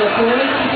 the 40.